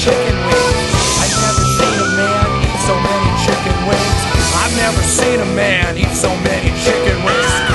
chicken wings. I've never seen a man eat so many chicken wings. I've never seen a man eat so many chicken wings.